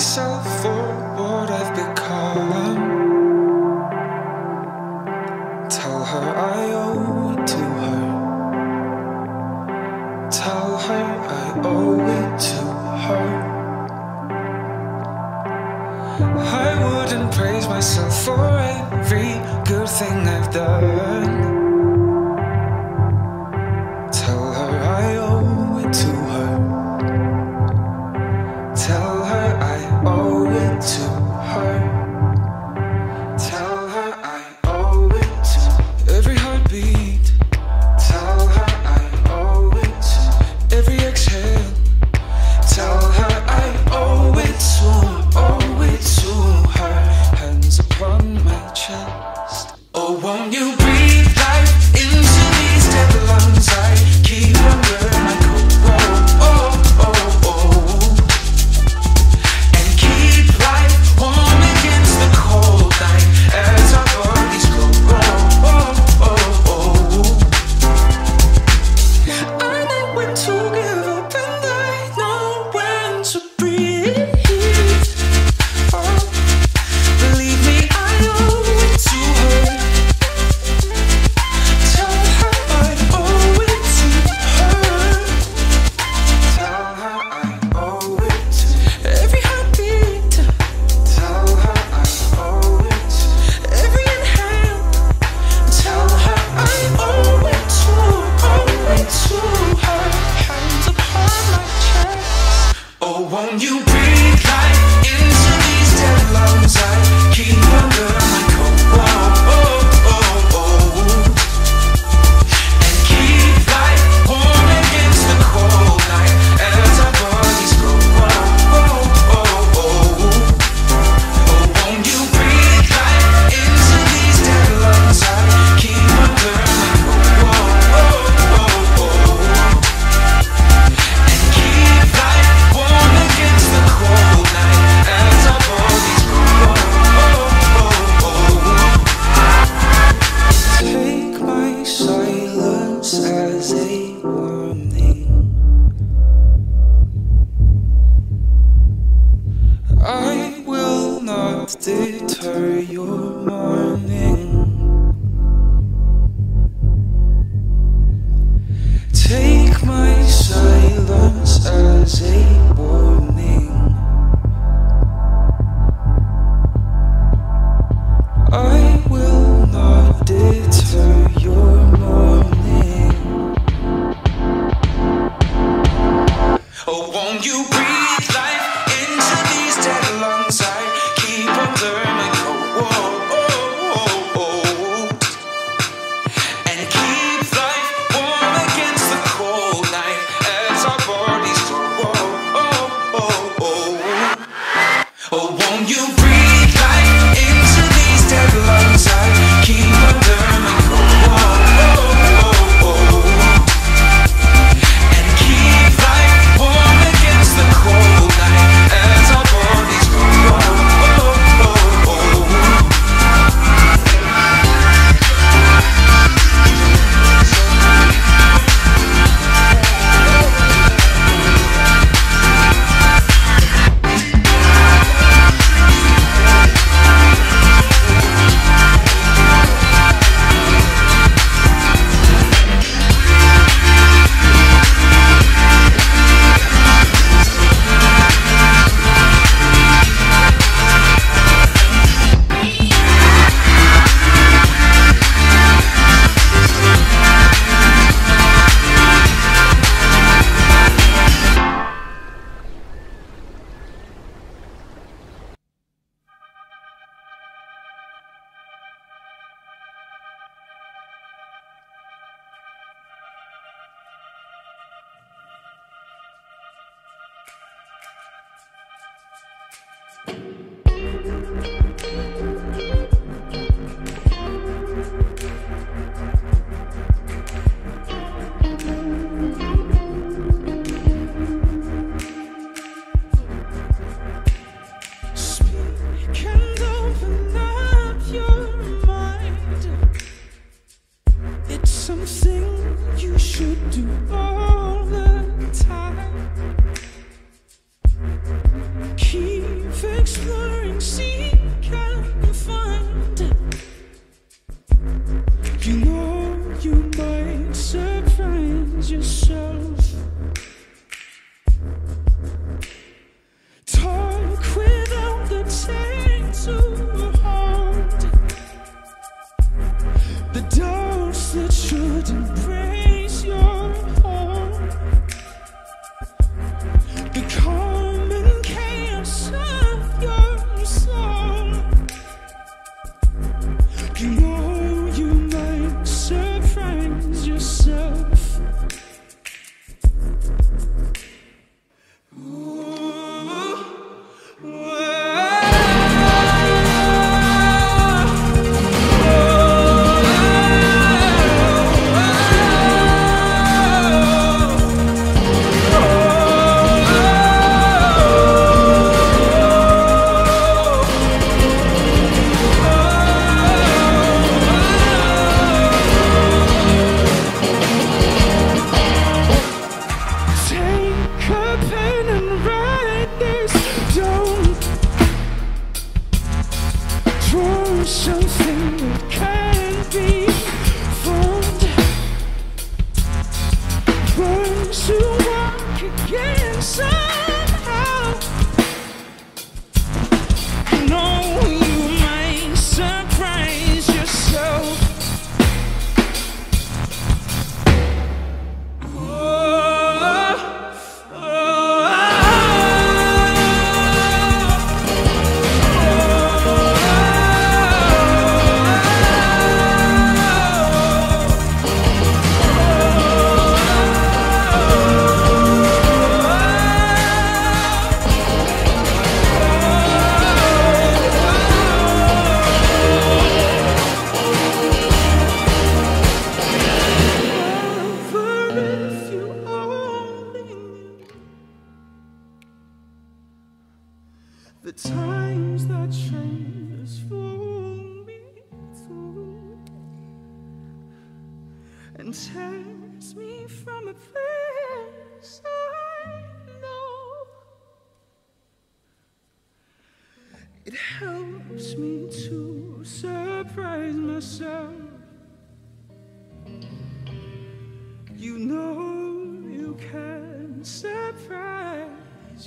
myself for what I've become. Tell her I owe it to her. Tell her I owe it to her. I wouldn't praise myself for every good thing I've done.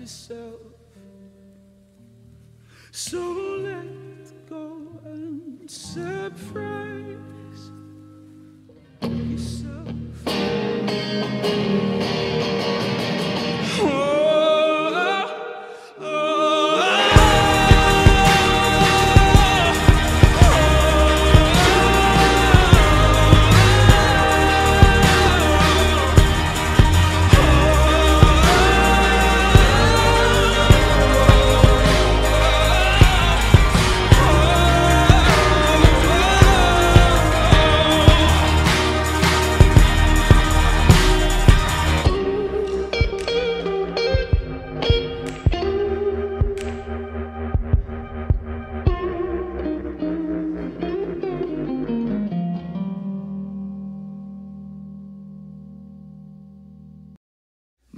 Yourself. So let go and surprise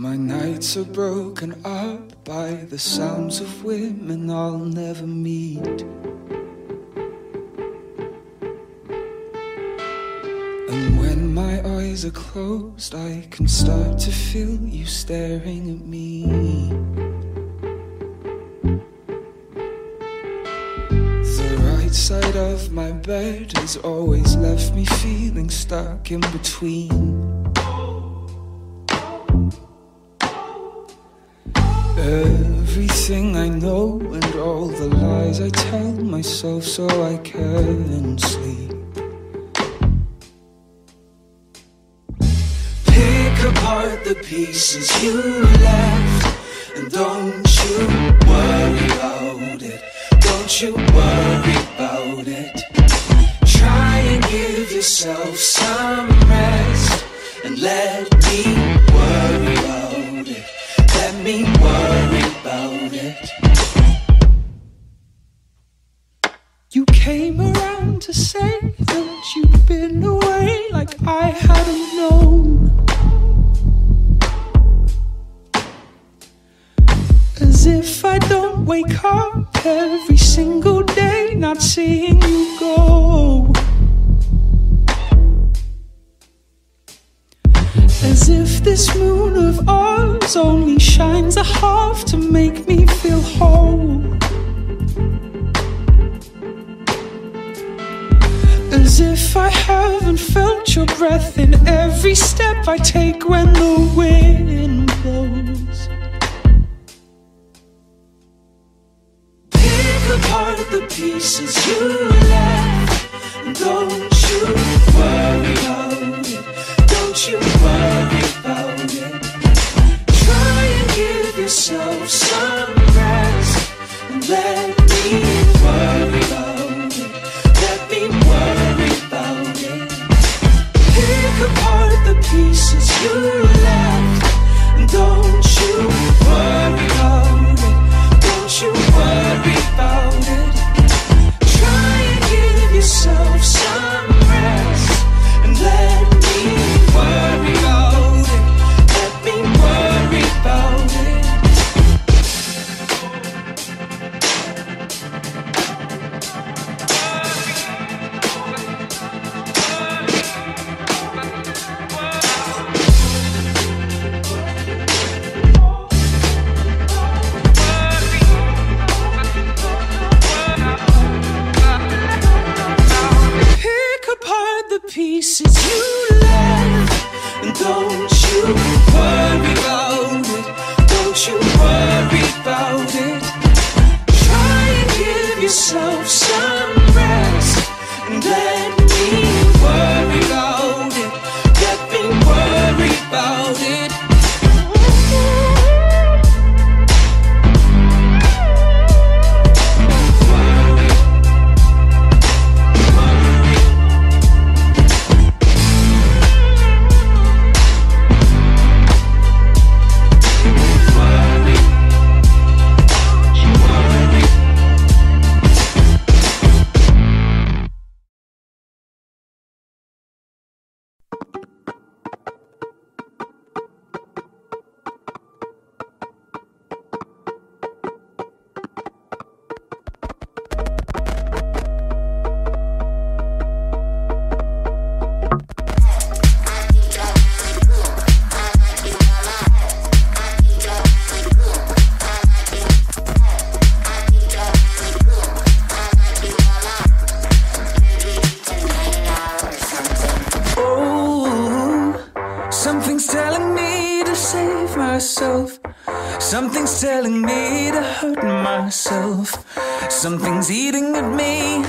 My nights are broken up by the sounds of women I'll never meet. And when my eyes are closed, I can start to feel you staring at me. The right side of my bed has always left me feeling stuck in between. Everything I know and all the lies I tell myself so I can sleep. Pick apart the pieces you left and don't you worry about it. Don't you worry about it. Try and give yourself some rest and let me me worry about it. You came around to say that you'd been away like I hadn't known. As if I don't wake up every single day not seeing you go. As if this moon of ours only shines a half to make me feel whole. As if I haven't felt your breath in every step I take when the wind blows. Pick apart the pieces you left. save myself. Something's telling me to hurt myself. Something's eating at me.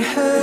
hurt